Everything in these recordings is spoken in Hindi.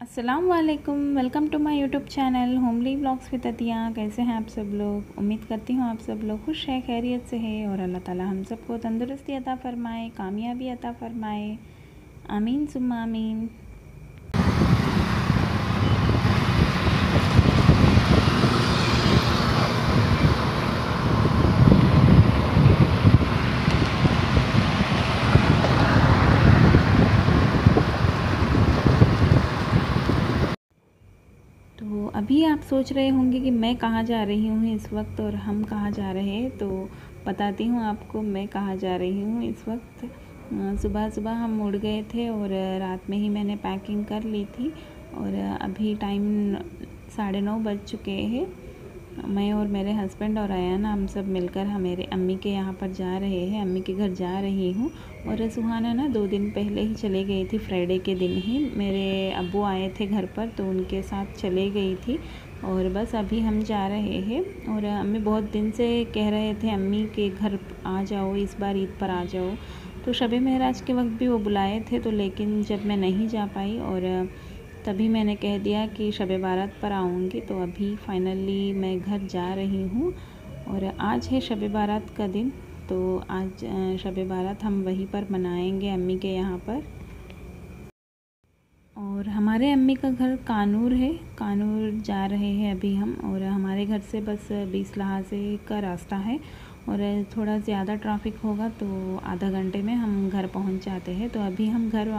अस्सलाम वालेकुम welcome to my YouTube channel homely blogs with Atiya कैसे हैं आप सब लोग? उम्मीद करती हूँ आप सब लोग खुश हैं, खैरियत से है और अल्लाह ताला हम सबको तंदुरुस्ती अता फ़रमाए, कामयाबी अता फ़रमाए। आमीन सुम आमीन तो अभी आप सोच रहे होंगे कि मैं कहाँ जा रही हूँ इस वक्त और हम कहाँ जा रहे हैं तो बताती हूँ आपको मैं कहाँ जा रही हूँ इस वक्त। सुबह सुबह हम उड़ गए थे और रात में ही मैंने पैकिंग कर ली थी और अभी टाइम साढ़े नौ बज चुके हैं। मैं और मेरे हस्बैंड और अयान हम सब मिलकर हम मेरे अम्मी के यहाँ पर जा रहे हैं, अम्मी के घर जा रही हूँ। और सुहाना ना दो दिन पहले ही चले गई थी, फ्राइडे के दिन ही। मेरे अब्बू आए थे घर पर तो उनके साथ चले गई थी। और बस अभी हम जा रहे हैं। और अम्मी बहुत दिन से कह रहे थे, अम्मी के घर आ जाओ, इस बार ईद पर आ जाओ। तो शब महराज के वक्त भी वो बुलाए थे तो लेकिन जब मैं नहीं जा पाई और तभी मैंने कह दिया कि शब बारात पर आऊँगी तो अभी फ़ाइनली मैं घर जा रही हूँ और आज है शब बारात का दिन तो आज शब बारात हम वहीं पर मनाएँगे अम्मी के यहाँ पर। और हमारे अम्मी का घर कानूर है, कानूर जा रहे हैं अभी हम, और हमारे घर से बस बीस लहाजे का रास्ता है, और थोड़ा ज़्यादा ट्रैफ़िक होगा तो आधा घंटे में हम घर पहुँच जाते हैं तो अभी हम घर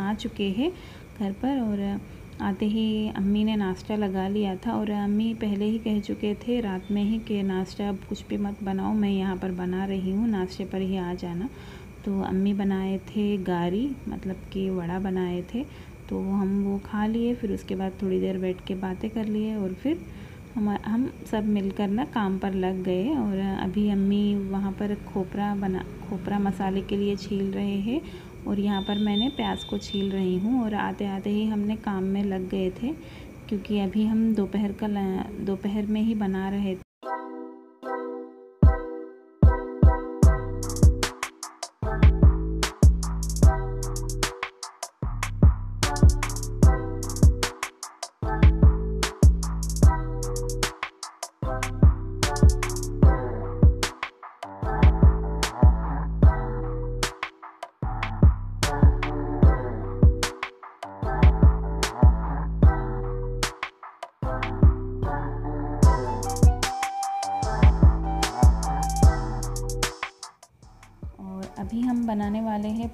आ चुके हैं घर पर और आते ही अम्मी ने नाश्ता लगा लिया था और अम्मी पहले ही कह चुके थे, रात में ही कि नाश्ता, अब कुछ भी मत बनाओ, मैं यहाँ पर बना रही हूँ, नाश्ते पर ही आ जाना। तो अम्मी बनाए थे गारी मतलब कि वड़ा बनाए थे तो हम वो खा लिए, फिर उसके बाद थोड़ी देर बैठ के बातें कर लिए और फिर हम हम सब मिलकर ना काम पर लग गए और अभी अम्मी वहाँ पर खोपरा बना, खोपरा मसाले के लिए छील रहे हैं और यहाँ पर मैंने प्याज को छील रही हूँ और आते आते ही हमने काम में लग गए थे, क्योंकि अभी हम दोपहर का दोपहर में ही बना रहे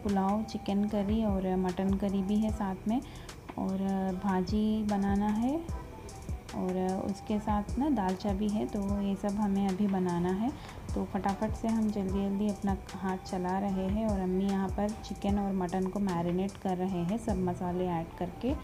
पुलाव चिकन करी और मटन करी भी है साथ में। और भाजी बनाना है और उसके साथ ना दालचा भी है तो ये सब हमें अभी बनाना है। तो फटाफट से हम जल्दी जल्दी अपना हाथ चला रहे हैं और अम्मी यहाँ पर चिकन और मटन को मैरिनेट कर रहे हैं, सब मसाले ऐड करके।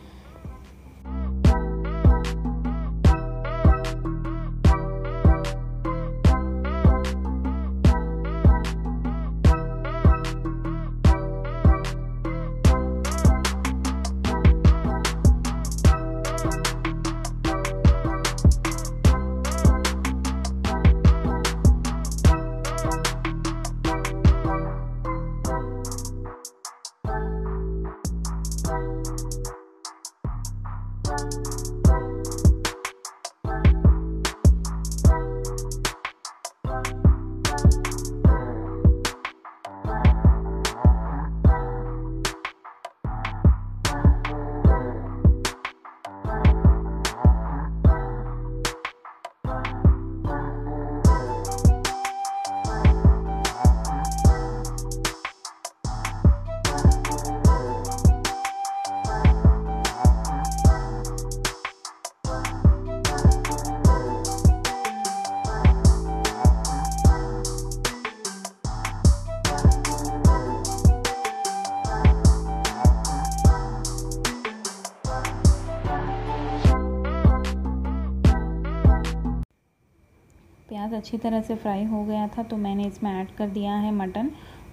प्याज अच्छी तरह से फ्राई हो गया था तो मैंने इसमें ऐड कर दिया है मटन।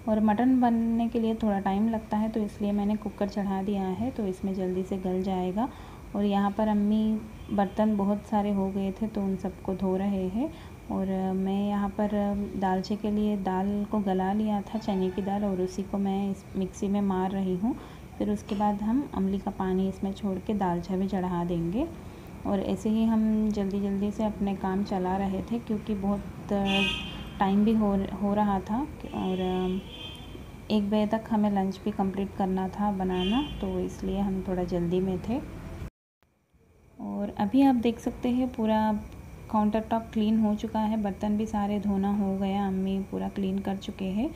और मटन बनने के लिए थोड़ा टाइम लगता है तो इसलिए मैंने कुकर चढ़ा दिया है तो इसमें जल्दी से गल जाएगा। और यहाँ पर अम्मी बर्तन बहुत सारे हो गए थे तो उन सबको धो रहे हैं। और मैं यहाँ पर दालचे के लिए दाल को गला लिया था, चने की दाल, और उसी को मैं इस मिक्सी में मार रही हूँ। फिर उसके बाद हम अमली का पानी इसमें छोड़ के दालचा भी चढ़ा देंगे। और ऐसे ही हम जल्दी जल्दी से अपने काम चला रहे थे क्योंकि बहुत टाइम भी हो हो रहा था और एक बजे तक हमें लंच भी कंप्लीट करना था बनाना तो इसलिए हम थोड़ा जल्दी में थे। और अभी आप देख सकते हैं पूरा काउंटर टॉप क्लीन हो चुका है, बर्तन भी सारे धोना हो गया, अम्मी पूरा क्लीन कर चुके हैं।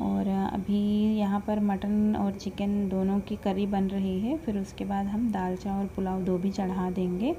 और अभी यहाँ पर मटन और चिकन दोनों की करी बन रही है। फिर उसके बाद हम दाल चावल पुलाव दो भी चढ़ा देंगे।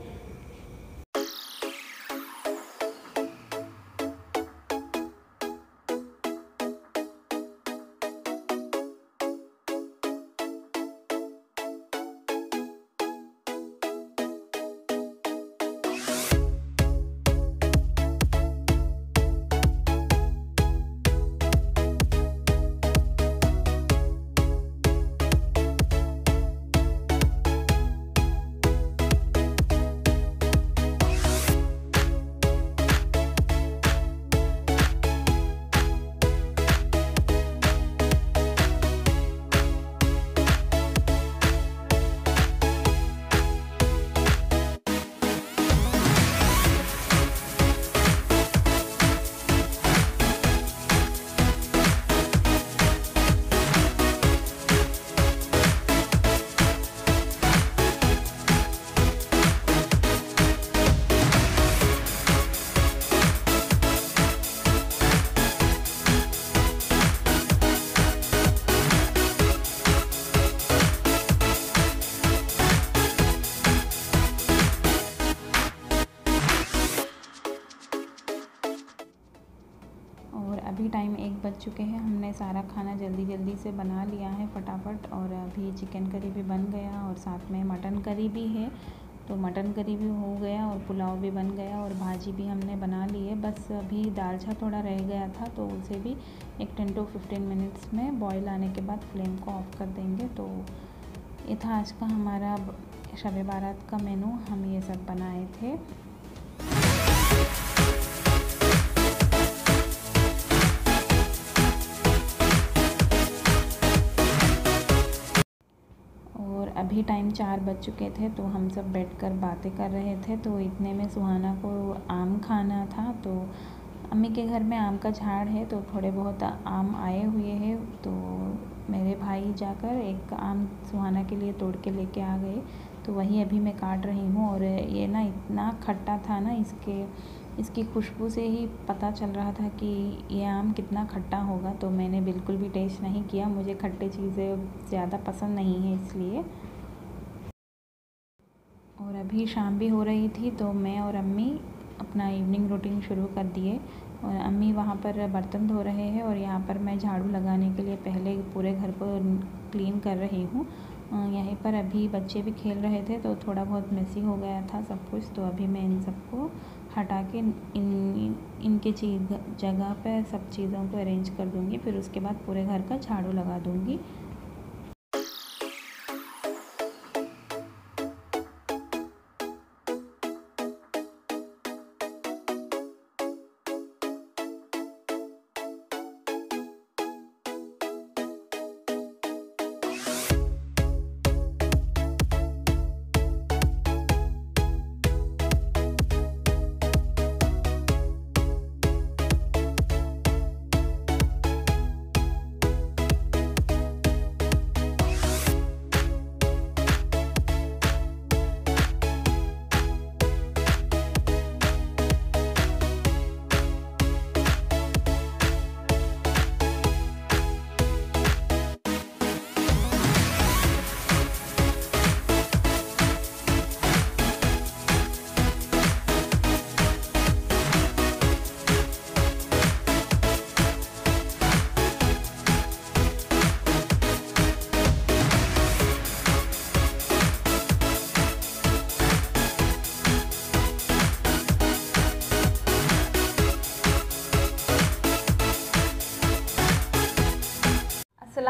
चुके हैं। हमने सारा खाना जल्दी जल्दी से बना लिया है फटाफट और अभी चिकन करी भी बन गया और साथ में मटन करी भी है। तो मटन करी भी हो गया और पुलाव भी बन गया और भाजी भी हमने बना ली है। बस अभी दाल छा थोड़ा रह गया था तो उसे भी एक टेन टू फिफ्टीन मिनट्स में बॉईल आने के बाद फ्लेम को ऑफ़ कर देंगे। तो ये था आज का हमारा शब बारात का मेनू हम ये सब बनाए थे। अभी टाइम चार बज चुके थे तो हम सब बैठकर बातें कर रहे थे। तो इतने में सुहाना को आम खाना था तो अम्मी के घर में आम का झाड़ है तो थोड़े बहुत आम आए हुए हैं। तो मेरे भाई जाकर एक आम सुहाना के लिए तोड़ के लेके आ गए। तो वही अभी मैं काट रही हूँ, और ये ना इतना खट्टा था ना, इसके, इसकी खुशबू से ही पता चल रहा था कि ये आम कितना खट्टा होगा। तो मैंने बिल्कुल भी टेस्ट नहीं किया। मुझे खट्टे चीज़ें ज़्यादा पसंद नहीं है, इसलिए अभी शाम भी हो रही थी तो मैं और अम्मी अपना इवनिंग रूटीन शुरू कर दिए। और अम्मी वहाँ पर बर्तन धो रहे हैं और यहाँ पर मैं झाड़ू लगाने के लिए पहले पूरे घर को क्लीन कर रही हूँ। यहीं पर अभी बच्चे भी खेल रहे थे तो थोड़ा बहुत मेसी हो गया था सब कुछ तो अभी मैं इन सबको हटा के इन इनके चीज़, जगह पर सब चीज़ों को अरेंज कर दूँगी, फिर उसके बाद पूरे घर का झाड़ू लगा दूँगी।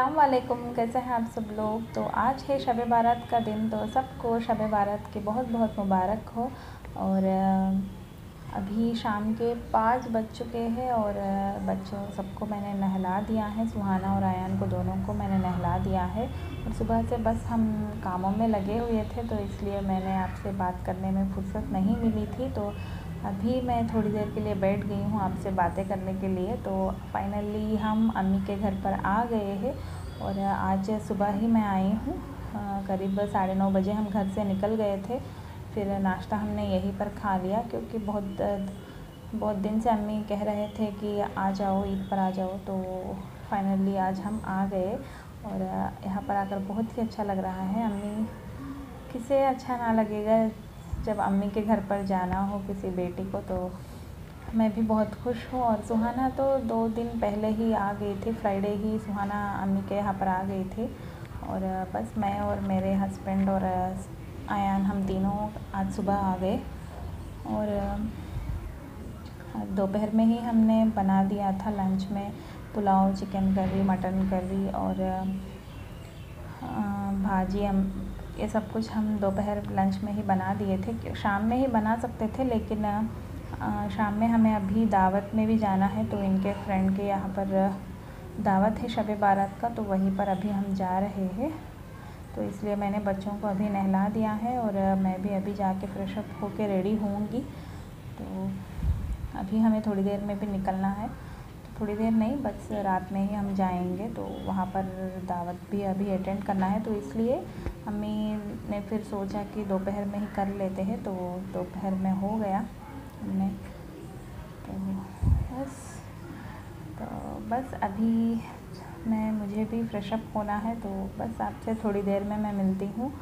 वालेकुम, कैसे हैं आप सब लोग? तो आज है शब बारात का दिन तो सबको शब बारात के बहुत बहुत मुबारक हो। और अभी शाम के पाँच बज चुके हैं और बच्चों सबको मैंने नहला दिया है, सुहाना और आयान को दोनों को मैंने नहला दिया है। और सुबह से बस हम कामों में लगे हुए थे तो इसलिए मैंने आपसे बात करने में फुर्सत नहीं मिली थी। तो अभी मैं थोड़ी देर के लिए बैठ गई हूँ आपसे बातें करने के लिए तो फाइनली हम अम्मी के घर पर आ गए हैं और आज सुबह ही मैं आई हूँ। करीब साढ़े नौ बजे हम घर से निकल गए थे। फिर नाश्ता हमने यहीं पर खा लिया, क्योंकि बहुत बहुत दिन से अम्मी कह रहे थे कि आ जाओ, ईद पर आ जाओ तो फाइनली आज हम आ गए और यहाँ पर आकर बहुत ही अच्छा लग रहा है। अम्मी, किसे अच्छा ना लगेगा जब अम्मी के घर पर जाना हो किसी बेटी को तो मैं भी बहुत खुश हूँ। और सुहाना तो दो दिन पहले ही आ गई थी, फ्राइडे ही सुहाना अम्मी के यहाँ पर आ गई थी। और बस मैं और मेरे हस्बैंड और आयान हम तीनों आज सुबह आ गए। और दोपहर में ही हमने बना दिया था लंच में। Pulao, chicken curry, mutton curry और भाजी ये सब कुछ हम दोपहर लंच में ही बना दिए थे। शाम में ही बना सकते थे, लेकिन शाम में हमें अभी दावत में भी जाना है तो इनके फ्रेंड के यहाँ पर दावत है शब बारात का तो वहीं पर अभी हम जा रहे हैं। तो इसलिए मैंने बच्चों को अभी नहला दिया है और मैं भी अभी जाके फ्रेश अप होके रेडी होंगी। तो अभी हमें थोड़ी देर में भी निकलना है। थोड़ी देर नहीं, बस रात में ही हम जाएँगे तो वहाँ पर दावत भी अभी अटेंड करना है तो इसलिए अम्मी ने फिर सोचा कि दोपहर में ही कर लेते हैं तो दोपहर में हो गया हमने। तो बस तो बस अभी मैं, मुझे भी फ्रेशअप होना है तो बस आपसे थोड़ी देर में मैं मिलती हूँ।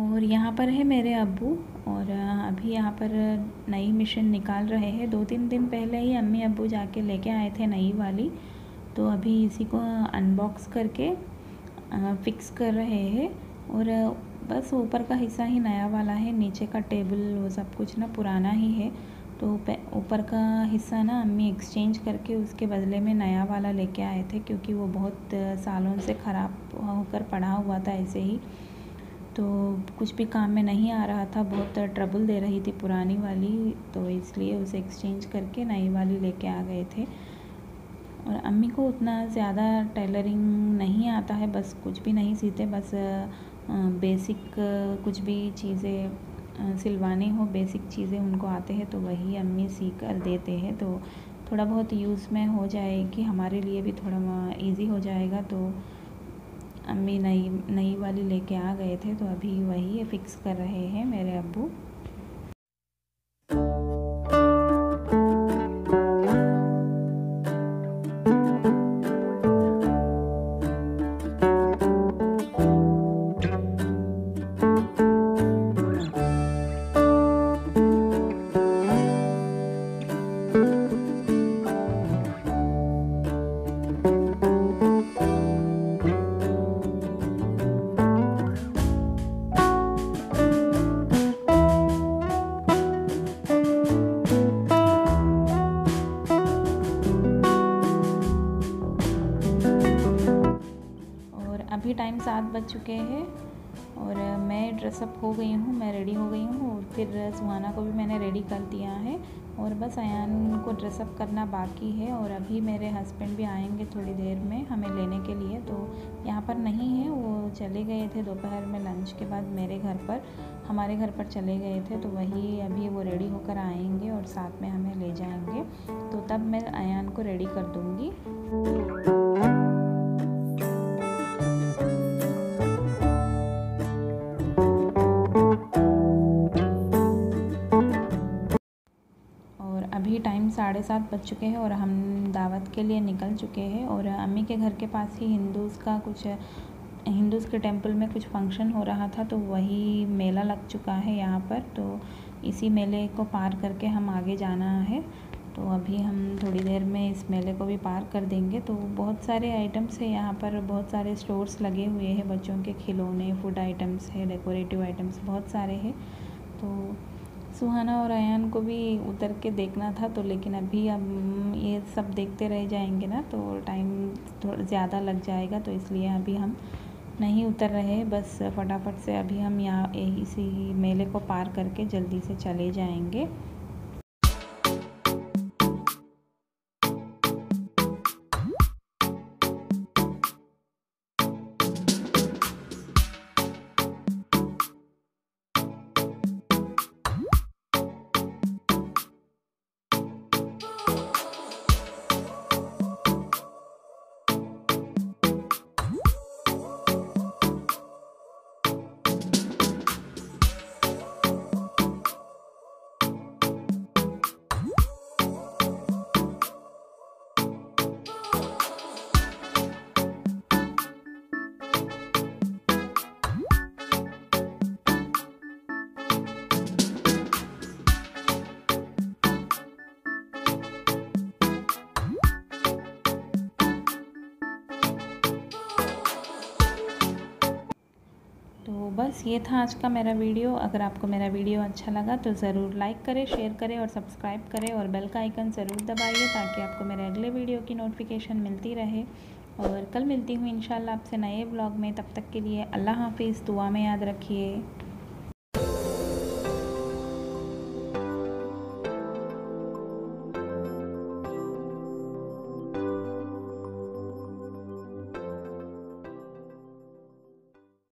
और यहाँ पर है मेरे अबू और अभी यहाँ पर नई मशीन निकाल रहे हैं। दो तीन दिन पहले ही अम्मी अबू जाके लेके आए थे नई वाली। तो अभी इसी को अनबॉक्स करके फिक्स कर रहे हैं और बस ऊपर का हिस्सा ही नया वाला है। नीचे का टेबल वो सब कुछ ना पुराना ही है। तो ऊपर का हिस्सा ना अम्मी एक्सचेंज करके उसके बदले में नया वाला लेके आए थे क्योंकि वो बहुत सालों से ख़राब होकर पड़ा हुआ था ऐसे ही। तो कुछ भी काम में नहीं आ रहा था, बहुत ट्रबल दे रही थी पुरानी वाली तो इसलिए उसे एक्सचेंज करके नई वाली लेके आ गए थे। और अम्मी को उतना ज़्यादा टेलरिंग नहीं आता है, बस कुछ भी नहीं सीते, बस बेसिक कुछ भी चीज़ें सिलवाने हो बेसिक चीज़ें उनको आते हैं तो वही अम्मी सी कर देते हैं। तो थोड़ा बहुत यूज़ में हो जाएगी, हमारे लिए भी थोड़ा ईज़ी हो जाएगा तो अम्मी नई नई वाली लेके आ गए थे तो अभी वही फिक्स कर रहे हैं मेरे अब्बू। सात बज चुके हैं और मैं ड्रेसअप हो गई हूँ, मैं रेडी हो गई हूँ और फिर सुहाना को भी मैंने रेडी कर दिया है और बस अयान को ड्रेसअप करना बाकी है और अभी मेरे हस्बैंड भी आएँगे थोड़ी देर में हमें लेने के लिए तो यहाँ पर नहीं है, वो चले गए थे दोपहर में लंच के बाद मेरे घर पर, हमारे घर पर चले गए थे तो वही अभी वो रेडी होकर आएँगे और साथ में हमें ले जाएँगे तो तब मैं अयान को रेडी कर दूँगी। साढ़े सात बज चुके हैं और हम दावत के लिए निकल चुके हैं और अम्मी के घर के पास ही हिंदूज़ का कुछ, हिंदूज़ के टेंपल में कुछ फ़ंक्शन हो रहा था तो वही मेला लग चुका है यहाँ पर। तो इसी मेले को पार करके हम आगे जाना है। तो अभी हम थोड़ी देर में इस मेले को भी पार कर देंगे। तो बहुत सारे आइटम्स है यहाँ पर, बहुत सारे स्टोर्स लगे हुए हैं बच्चों के खिलौने फ़ूड आइटम्स है डेकोरेटिव आइटम्स बहुत सारे हैं। तो सुहाना और अयान को भी उतर के देखना था तो लेकिन अभी अब ये सब देखते रह जाएँगे ना तो टाइम थोड़ा ज़्यादा लग जाएगा तो इसलिए अभी हम नहीं उतर रहे बस फटाफट से अभी हम यहाँ इसी मेले को पार करके जल्दी से चले जाएँगे। बस ये था आज का मेरा वीडियो। अगर आपको मेरा वीडियो अच्छा लगा तो ज़रूर लाइक करें शेयर करें और सब्सक्राइब करें और बेल का आइकन ज़रूर दबाइए ताकि आपको मेरे अगले वीडियो की नोटिफिकेशन मिलती रहे। और कल मिलती हूँ इंशाल्लाह आपसे नए ब्लॉग में। तब तक के लिए अल्लाह हाफिज़, दुआ में याद रखिए।